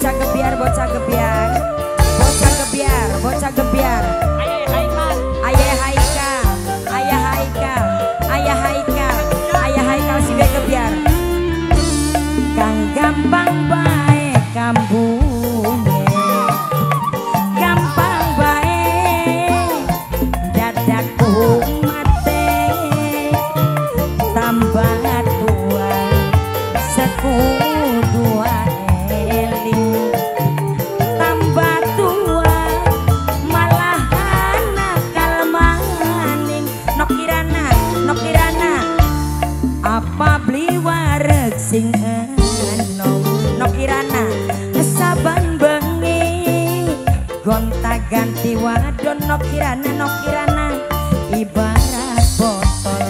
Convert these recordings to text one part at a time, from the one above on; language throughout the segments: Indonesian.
bocah gebiar bocah gebiar bocah gebiar bocah gebiar wareg sing enom nok irana saban bengi. Gonta ganti wadon nok irana nok irana. Ibarat botol.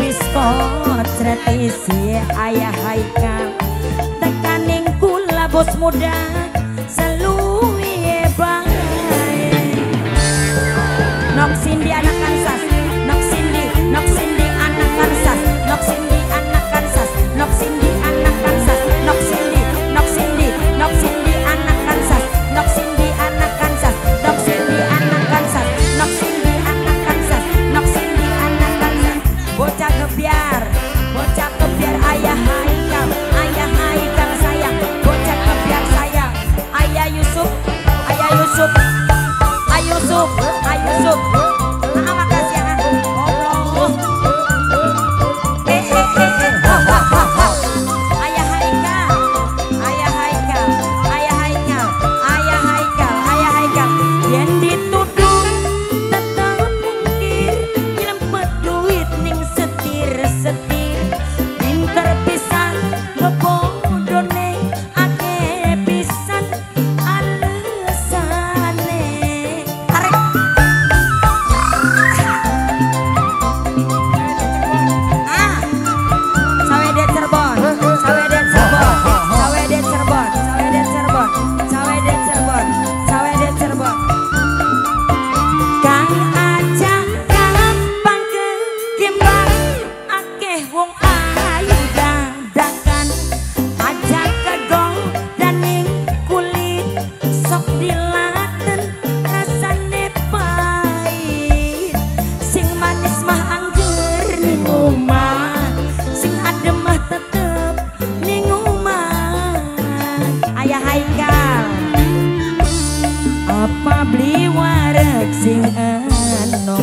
Wis kocret ayah haikal. Tekaning kula bos muda.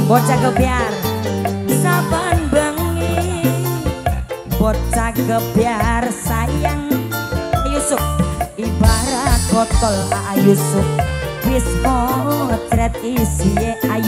bocah kebiar saban bengi bocah kebiar sayang. Yusuf ibarat botol Ayusuk Yusuf. Wis motret isi A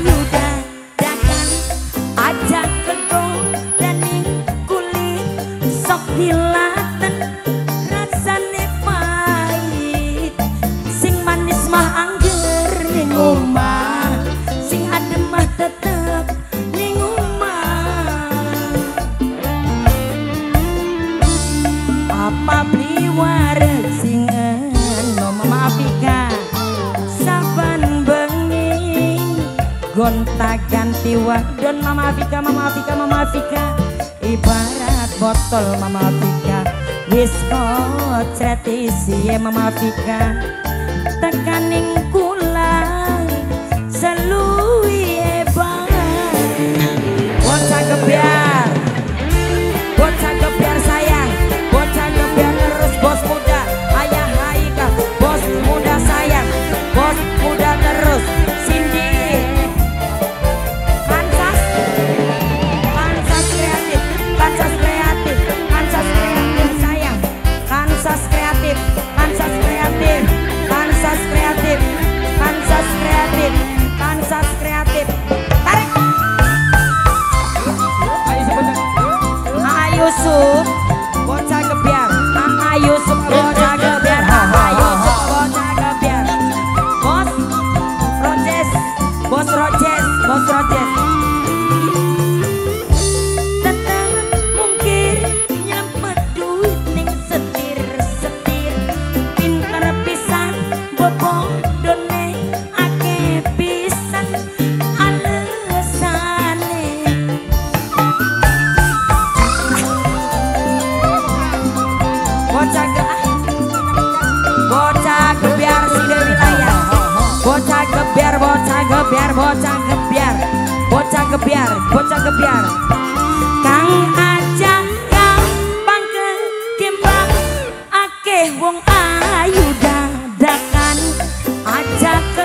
ayuda. jiwa dan Mama Fika Mama Fika Mama Fika ibarat botol Mama Fika wis kocret ya Mama Fika. tak bocah kebiar bocah kebiar bocah kebiar kang aja gampang kekimpang akeh wong ayu dadakan. Aja ke